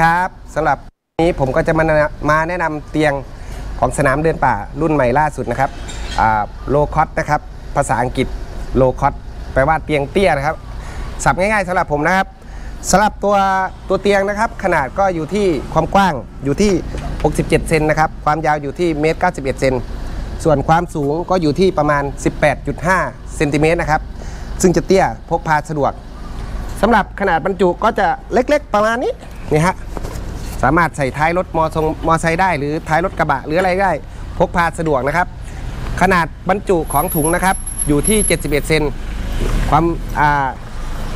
ครับสำหรับวันนี้ผมก็จะมาแนะมาแนะนำเตียงของสนามเดินป่ารุ่นใหม่ล่าสุดนะครับโลคอตนะครับ ภาษาอังกฤษโลคอตแปลว่าเตียงเตี้ยนะครับสับง่ายๆสำหรับผมนะครับสำหรับตัวตัวเตียงนะครับ ขนาดก็อยู่ที่ความกว้างอยู่ที่ 67 เซนนะครับ ความยาวอยู่ที่เมตร91 เซนส่วนความสูงก็อยู่ที่ประมาณ 18.5 เซนติเมตรนะครับ ซึ่งจะเตี้ยพกพาสะดวกสำหรับขนาดบรรจุก็จะเล็กๆประมาณนี้ นี่ฮะสามารถใส่ท้ายรถมอทรงมอไซค์ได้ หรือท้ายรถกระบะหรืออะไรได้ พกพาสะดวกนะครับ ขนาดบรรจุของถุงนะครับ อยู่ที่ 71 เซนความ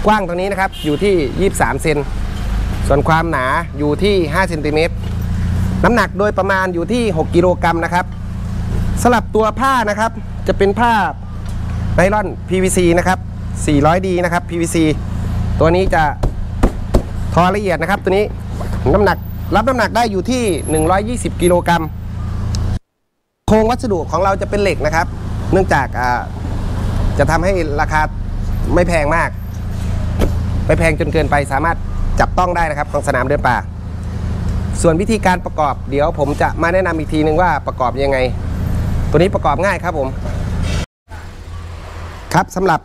กว้างตรงนี้นะครับอยู่ที่ 23 เซนส่วนความหนาอยู่ที่5เซนติเมตรน้ำหนักโดยประมาณอยู่ที่ 6 กิโลกรัมนะครับสำหรับตัวผ้านะครับจะเป็นผ้าไนลอน PVC นะครับ 400D นะครับ PVC ตัวนี้จะ ทอละเอียดนะครับตัวนี้น้ำหนักรับน้ำหนักได้อยู่ที่ 120 กิโลกรัมโครงวัสดุของเราจะเป็นเหล็กนะครับ เนื่องจากจะทำให้ราคาไม่แพงมาก ไม่แพงจนเกินไปสามารถจับต้องได้นะครับของสนามเดินป่า ส่วนวิธีการประกอบ เดี๋ยวผมจะมาแนะนำอีกทีนึงว่าประกอบยังไง ตัวนี้ประกอบง่ายครับผม ครับสำหรับ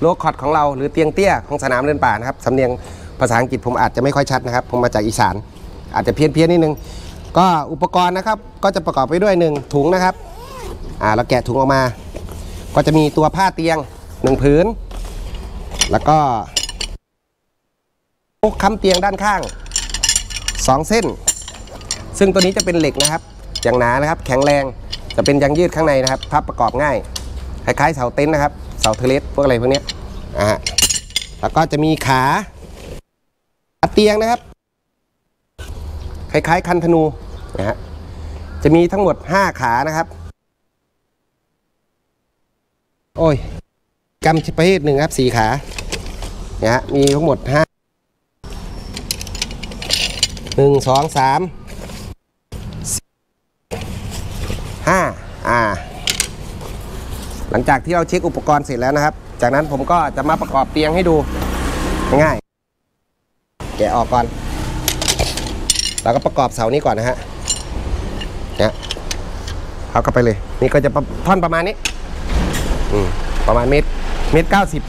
โลคอตของเราหรือเตียงเตี้ยของสนามเดินป่านะครับสำเนียง ภาษาอังกฤษผมอาจจะไม่ค่อยชัดนะครับ ผมมาจากอีสาน อาจจะเพี้ยนเพี้ยนนิดนึง ก็อุปกรณ์นะครับ ก็จะประกอบไปด้วย 1 ถุงนะครับ อ่าเราแกะถุงออกมา ก็จะมีตัวผ้าเตียง1ผืน แล้วก็ค้ำเตียงด้านข้าง 2 เส้น ซึ่งตัวนี้จะเป็นเหล็กนะครับ อย่างหนานะครับ แข็งแรง จะเป็นยางยืดข้างในนะครับ พับประกอบง่าย คล้ายๆเสาเต็นท์นะครับ เสาเทเลสพวกอะไรพวกนี้อ่าแล้วก็จะมีขา เตียงนะครับ คล้ายๆ คันธนูนะฮะจะมีทั้งหมด 5 ขานะครับ โอ้ยกำประเภทหนึ่งครับสี่ขาเนี่ยฮะมีทั้งหมดห้าหนึ่งสองสามห้าอ่า หลังจากที่เราเช็คอุปกรณ์เสร็จแล้วนะครับ จากนั้นผมก็จะมาประกอบเตียงให้ดูง่าย แกะออกก่อน เราก็ประกอบเสานี้ก่อนนะฮะเนี่ยเอาเข้าไปเลย นี่ก็จะท่อนประมาณนี้อืมประมาณเมตรเมตรเก้าสิบ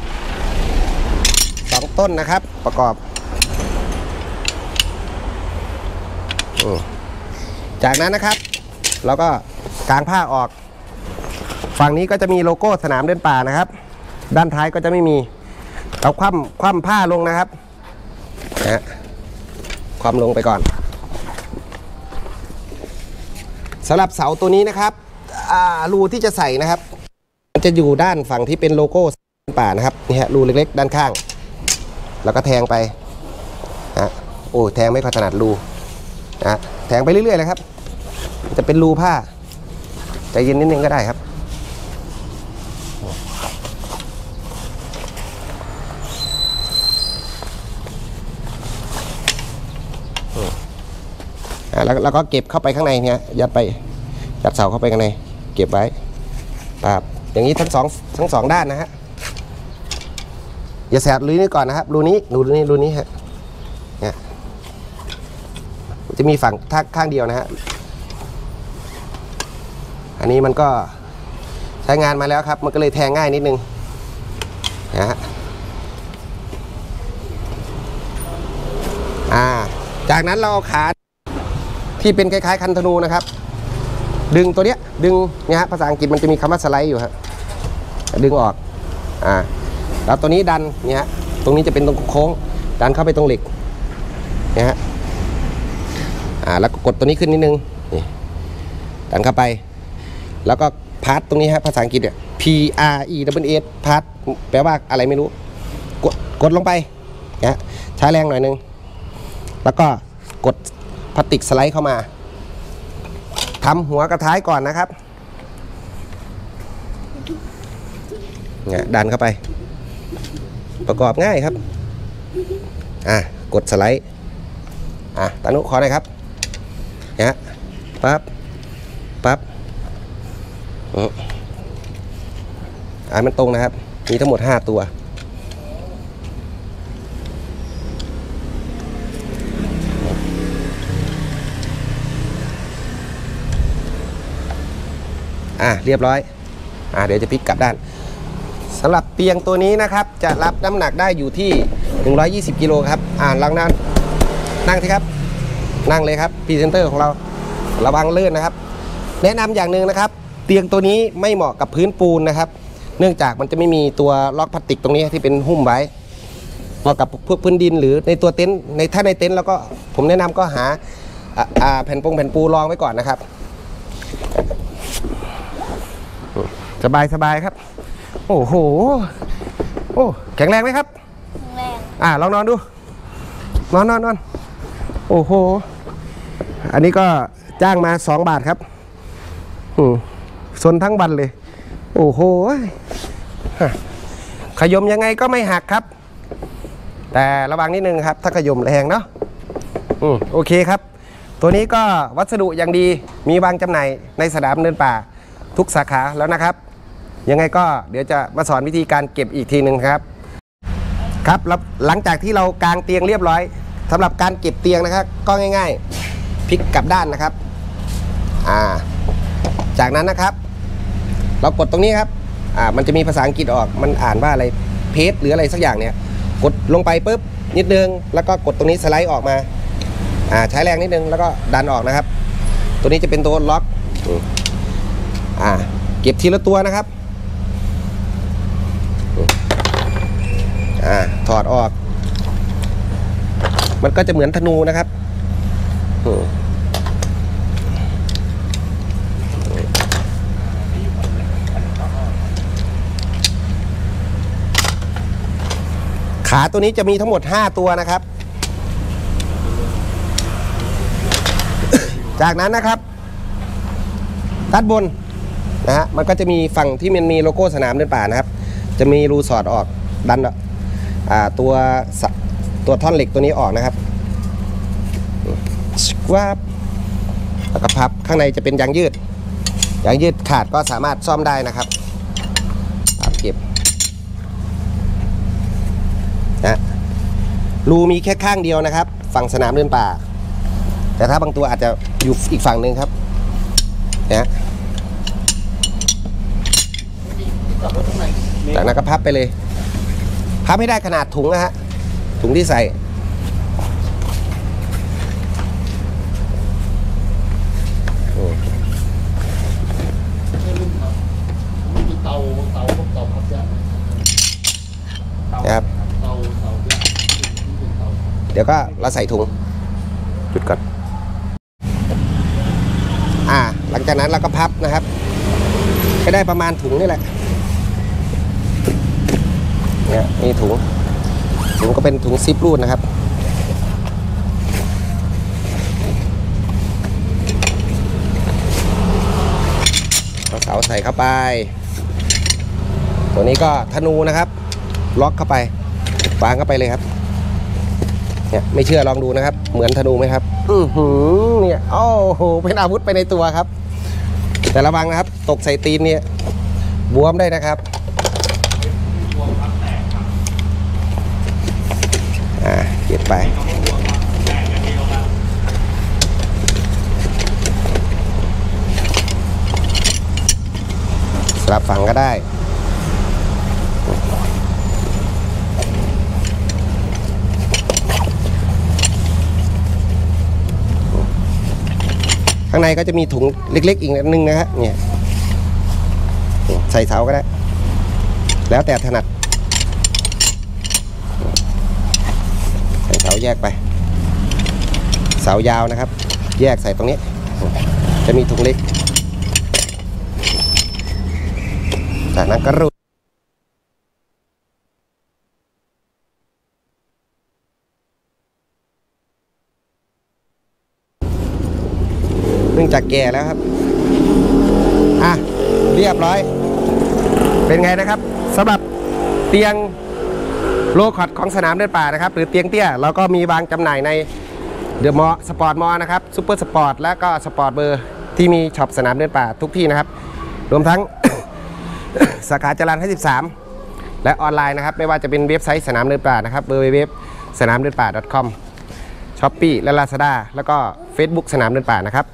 สองต้นนะครับ ประกอบอจากนั้นนะครับ เราก็กางผ้าออก ฝั่งนี้ก็จะมีโลโก้สนามเดินป่านะครับ ด้านท้ายก็จะไม่มี เราคว่ำคว่ำผ้าลงนะครับ นะคว่ำลงไปก่อนสำหรับเสาตัวนี้นะครับรูที่จะใส่นะครับ มันจะอยู่ด้านฝั่งที่เป็นโลโก้ป่านะครับนี่ฮะรูเล็กๆ ด้านข้าง แล้วก็แทงไปนะโอ้แทงไม่ค่อยถนัดรูนะแทงไปเรื่อยๆเลยครับ จะเป็นรูผ้าใจเย็นนิดนึงก็ได้ครับ แล้วแล้วก็เก็บเข้าไปข้างในเนี่ยยัดไปยัดเสาเข้าไปข้างใน เก็บไว้ครับอย่างนี้ทั้งสองทั้งสองด้านนะฮะอย่าแสบรูนี้ก่อนนะครับรูนี้รูนี้รูนี้ฮะเนี่ยจะมีฝั่งท่าข้างเดียวนะฮะอันนี้มันก็ใช้งานมาแล้วครับ มันก็เลยแทงง่ายนิดนึงนะฮะอ่า จากนั้นเราเอาขา ที่เป็นคล้ายๆคันธนูนะครับ ดึงตัวเนี้ยดึงเนี่ยฮะภาษาอังกฤษมันจะมีคำว่าสไลด์อยู่ฮะดึงออกอ่าแล้วตัวนี้ดันเนี่ยฮะตรงนี้จะเป็นตรงโค้งดันเข้าไปตรงเหล็กเนี่ยฮะอ่าแล้วก็กดตัวนี้ขึ้นนิดนึงนี่ดันเข้าไป แล้วก็พาร์ตตรงนี้ฮะภาษาอังกฤษเนี่ย P R E W S พาร์ตแปลว่าอะไรไม่รู้ กดกดลงไปเนี่ยใช้แรงหน่อยนึง แล้วก็กด พลาสติกสไลด์เข้ามาทำหัวกระท้ายก่อนนะครับเนี่ยดันเข้าไป ประกอบง่ายครับ อะ กดสไลด์ อะตานุขอหน่อยครับเนี่ยปั๊บปั๊บอะมันตรงนะครับ มีทั้งหมด 5 ตัว อะเรียบร้อยอะเดี๋ยวจะพลิกกลับด้านสำหรับเตียงตัวนี้นะครับ จะรับน้ำหนักได้อยู่ที่ 120กิโลครับอ่าลองนั่งนั่งสิครับ นั่งเลยครับพรีเซนเตอร์ของเราระวังลื่นนะครับ แนะนำอย่างหนึ่งนะครับ เตียงตัวนี้ไม่เหมาะกับพื้นปูนนะครับ เนื่องจากมันจะไม่มีตัวล็อกพลาสติกตรงนี้ที่เป็นหุ้มไว้เหมาะกับพวกพื้นดินหรือในตัวเต็นท์ในถ้าในเต็นท์แล้วก็ผมแนะนำก็หาอ่าอ่าแผ่นปงแผ่นปูรองไว้ก่อนนะครับ สบายสบายครับ โอ้โห โอ้แข็งแรงไหมครับ แรง อ่าลองนอนดู นอนนอนนอนโอ้โห อันนี้ก็จ้างมา2บาทครับอืมสนทั้งวันเลย โอ้โหฮะขยมยังไงก็ไม่หักครับ แต่ระวังนิดนึงครับ ถ้าขยมแรงเนาะอืมโอเคครับ ตัวนี้ก็วัสดุอย่างดีมีวางจำหน่ายในสนามเดินป่าทุกสาขาแล้วนะครับ ยังไงก็เดี๋ยวจะมาสอนวิธีการเก็บอีกทีหนึ่งครับ ครับแล้วหลังจากที่เรากางเตียงเรียบร้อยสำหรับการเก็บเตียงนะครับ ก็ง่าย ๆพลิกกลับด้านนะครับอ่าจากนั้นนะครับ เรากดตรงนี้ครับอ่ามันจะมีภาษาอังกฤษออกมันอ่านว่าอะไรเพจหรืออะไรสักอย่างเนี่ย กดลงไปปุ๊บนิดนึง แล้วก็กดตรงนี้สไลด์ออกมาอ่าใช้แรงนิดนึงแล้วก็ดันออกนะครับ ตัวนี้จะเป็นตัวล็อกอ่าเก็บทีละตัวนะครับ อ่าถอดออก มันก็จะเหมือนธนูนะครับขาตัวนี้จะมีทั้งหมด 5 ตัวนะครับ จากนั้นนะครับด้านบนนะฮะมันก็จะมีฝั่งที่มันมีโลโก้สนามเดินป่านะครับ จะมีรูสอดออกดัน ตัวตัวท่อนเหล็กตัวนี้ออกนะครับชวาบแล้วก็พับข้างในจะเป็นยางยืดยางยืดขาดก็สามารถซ่อมได้นะครับพับเก็บนะรูมีแค่ข้างเดียวนะครับ ฝั่งสนามเดินป่า แต่ถ้าบางตัวอาจจะอยู่อีกฝั่งหนึ่งครับนะจากนั้นก็พับไปเลย พับให้ได้ขนาดถุงนะฮะ ถุงที่ใส่เตาเตาพวกเตาพับยะนะครับ เดี๋ยวก็เราใส่ถุง จุดก่อน อ่า หลังจากนั้นเราก็พับนะครับ ก็ได้ประมาณถุงนี่แหละ เนี่ยนี่ถุงถุงก็เป็นถุงซิปรูดนะครับ เสาใส่เข้าไป ตัวนี้ก็ธนูนะครับ ล็อกเข้าไปวางเข้าไปเลยครับ เนี่ยไม่เชื่อลองดูนะครับ เหมือนธนูไหมครับ อือหือเนี่ยโอ้โหเป็นอาวุธไปในตัวครับ แต่ระวังนะครับ ตกใส่ตีนเนี่ยบวมได้นะครับอ่าเก็บไปสลับฝังก็ได้ข้างในก็จะมีถุงเล็กๆอีกอันนึงนะฮะเนี่ยใส่เสาก็ได้ แล้วแต่ถนัด ใส่เสาแยกไป เสายาวนะครับ แยกใส่ตรงนี้ จะมีถุงเล็ก จากนั้นก็รูดเนื่องจากแก่แล้วครับ อะ เรียบร้อย เป็นไงนะครับสำหรับเตียง โลคอตของสนามเดินป่านะครับ หรือเตียงเตี้ยเราก็มีวางจำหน่ายในThe Mall Sport Mall นะครับ Supersports และก็สปอร์ตเบอร์ที่มีช็อปสนามเดินป่าทุกที่นะครับ รวมทั้งสาขาจรัญ53 และออนไลน์นะครับ ไม่ว่าจะเป็นเว็บไซต์สนามเดินป่านะครับเบอร์เว็บสนามเดินป่า .com Shopee และ Lazada แล้วก็ Facebook สนามเดินป่านะครับ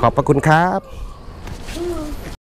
ขอบพระคุณครับ